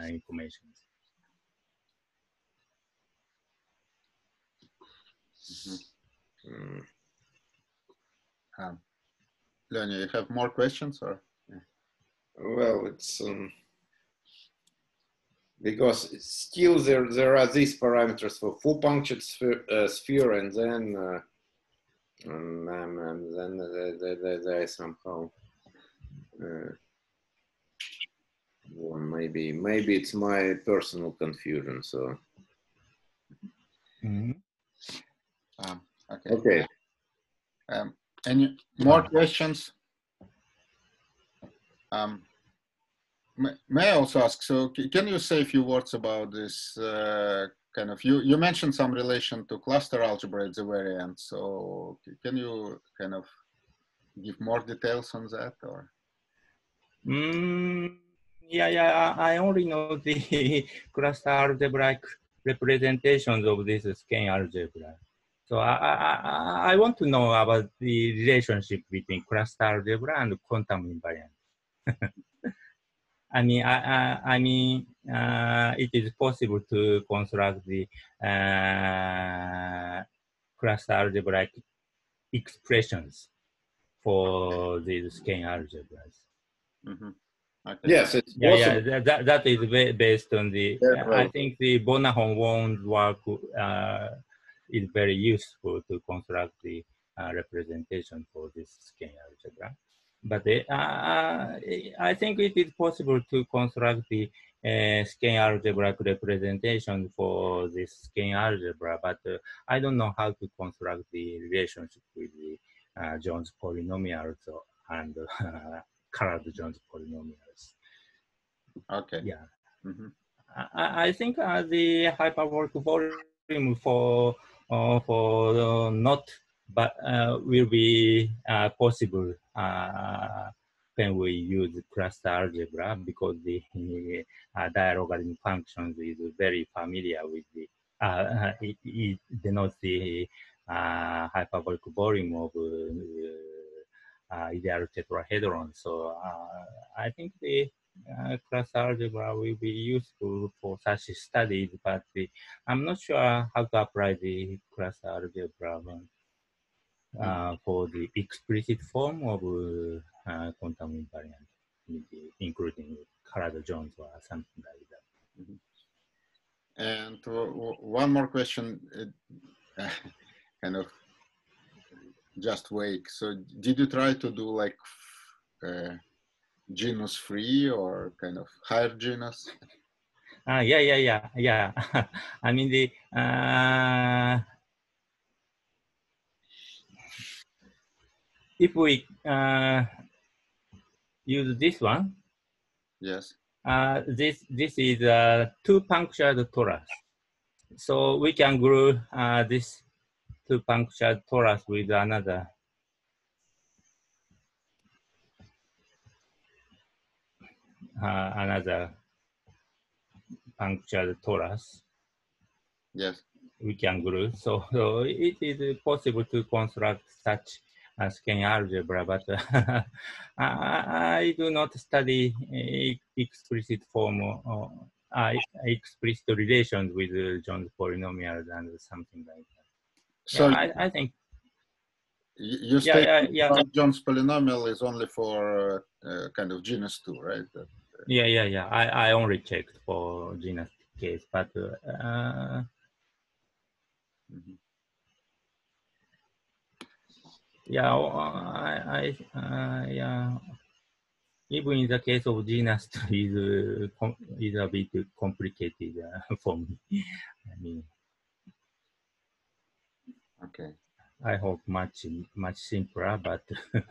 information. Mm-hmm. Mm. Um, Leonia, you have more questions or? Yeah. Well, it's um, because still there there are these parameters for full punctured sphere, uh, sphere and then uh, um, um, and then they, they, somehow uh, well, maybe maybe it's my personal confusion so. Mm -hmm. um, okay. Okay. Um, any more questions? Um, May I also ask, so can you say a few words about this uh, kind of, you, you mentioned some relation to cluster algebra at the very end, so can you kind of give more details on that or? Mm, yeah, yeah, I only know (laughs) the cluster algebraic representations of this skein algebra. So I, I, I want to know about the relationship between cluster algebra and quantum invariant. (laughs) I mean, I, I, I mean, uh, it is possible to construct the uh, cluster algebraic expressions for these skein algebras. Mm -hmm. okay. Yes, it's yeah, yeah. That, that is based on the. I think the Bonahon Wong's work uh, is very useful to construct the uh, representation for this skein algebra. But uh, I think it is possible to construct the uh, skein algebraic representation for this skein algebra, but uh, I don't know how to construct the relationship with the uh, Jones polynomials and uh, (laughs) colored Jones polynomials. Okay. Yeah. Mm -hmm. I, I, think uh, the hyperbolic volume for uh, for knot but uh, will be possible when we use cluster algebra because the uh, dilogarithm functions is very familiar with the it, it denotes the uh, hyperbolic volume of uh, uh, ideal tetrahedron. So I think the uh, cluster algebra will be useful for such studies, but the, I'm not sure how to apply the cluster algebra uh, for the explicit form of uh, quantum invariant, including colored Jones or something like that. Mm -hmm. And one more question. (laughs) kind of just wake. So did you try to do like uh, genus free or kind of higher genus? Uh, yeah, yeah, yeah, yeah. (laughs) I mean the uh, if we uh, use this one, yes, uh, this this is a two punctured torus. So we can group uh, this two punctured torus with another. Uh, another punctured torus. Yes. We can group. So, so it is possible to construct such skein algebra, but (laughs) uh, I, do not study explicit form or uh, explicit relations with Jones polynomials and something like that. So yeah, I, I, think you yeah, yeah, yeah. Jones polynomial is only for uh, kind of genus two, right? That, uh, yeah, yeah, yeah. I, I only checked for genus case, but uh, mm -hmm. Yeah, I, I uh, yeah. Even in the case of genus (laughs) is uh, is a bit complicated uh, (laughs) for me. I mean. Okay. I hope much much simpler, but (laughs)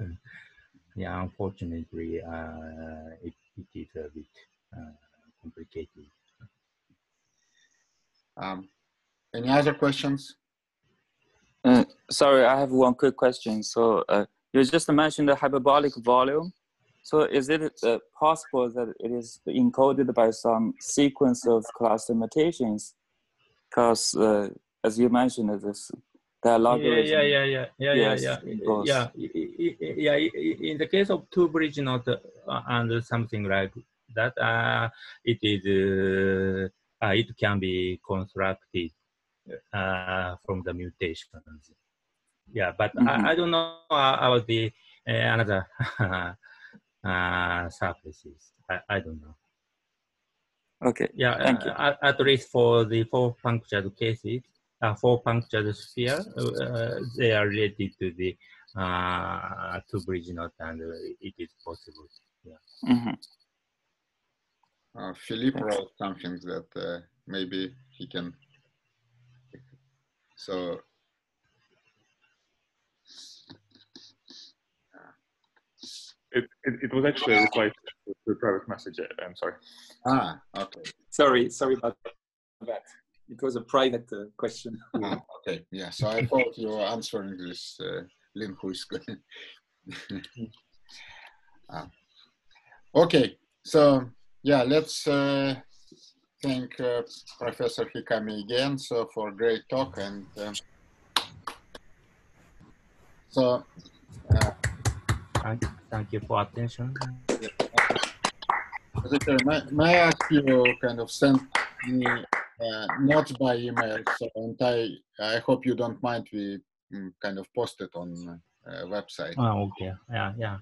yeah, unfortunately, uh, it, it is a bit uh, complicated. Um, any other questions? Uh, sorry, I have one quick question. So uh, you just mentioned the hyperbolic volume. So is it uh, possible that it is encoded by some sequence of cluster mutations? Because uh, as you mentioned, this dilogarithm. Yeah, yeah, yeah, yeah, yes, yeah, yeah, yeah, yeah. In the case of two bridge knot uh, and something like that, uh, it is uh, uh, it can be constructed uh, from the mutations. Yeah, but mm -hmm. I, mm-hmm. I, don't know about the uh, another (laughs) uh, surfaces. I, I don't know. Okay. Yeah. Thank you. At, at least for the four punctured cases, uh, four punctured sphere, uh, they are related to the uh, two bridge knot and it is possible. Yeah. Mm -hmm. Uh, Philippe wrote something that uh, maybe he can. So. It, it, it was actually a reply to the private message. I'm sorry. Ah, okay. Sorry, sorry about that it was a private uh, question. (laughs) ah, okay, yeah. So I thought you were answering this, uh, Lin Huisk. (laughs) ah. Okay, so yeah, let's uh, thank uh, Professor Hikami again so for great talk and. Uh, So, uh, Thank, thank you for attention. Secretary, may, may I ask you kind of send me uh, notes by email? So, and I, I hope you don't mind we mm, kind of post it on uh, website. Ah, okay. Yeah, yeah,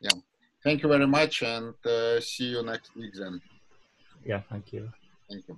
yeah. Thank you very much and uh, see you next week then. Yeah, thank you. Thank you.